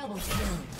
Double kill.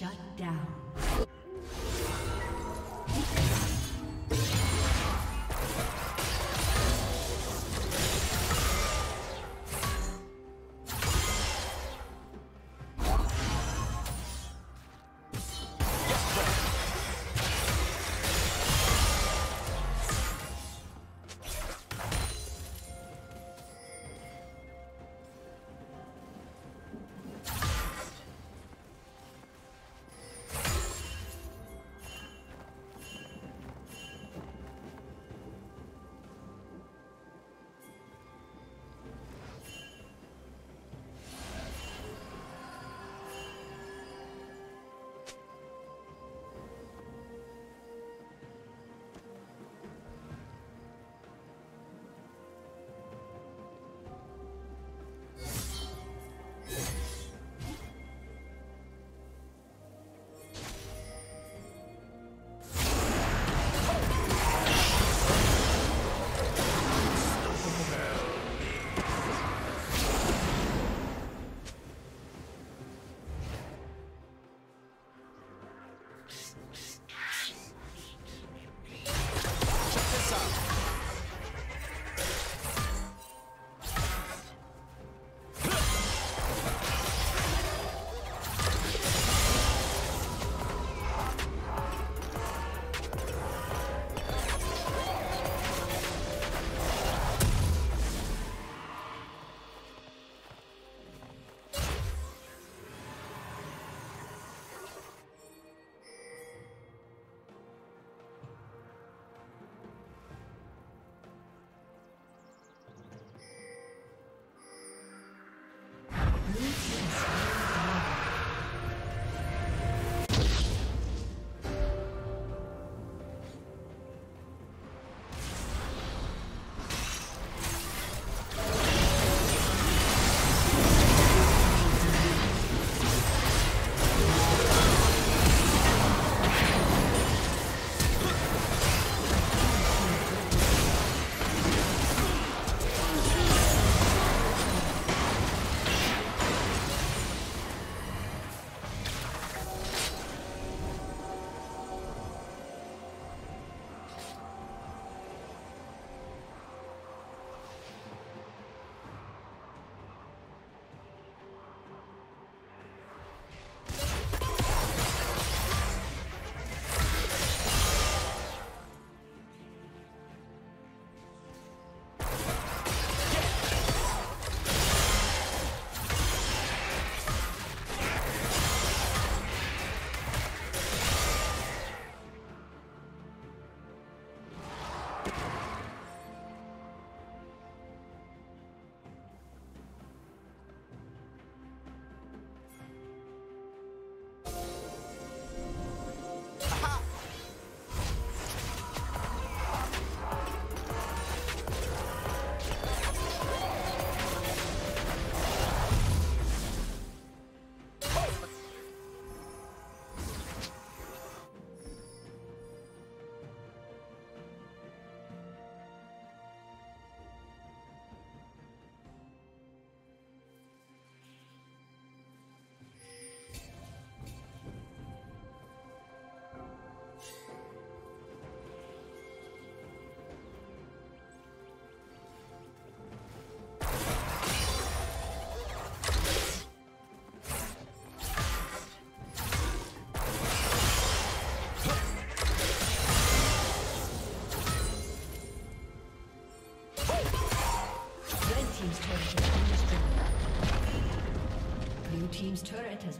Shut down.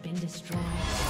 Been destroyed.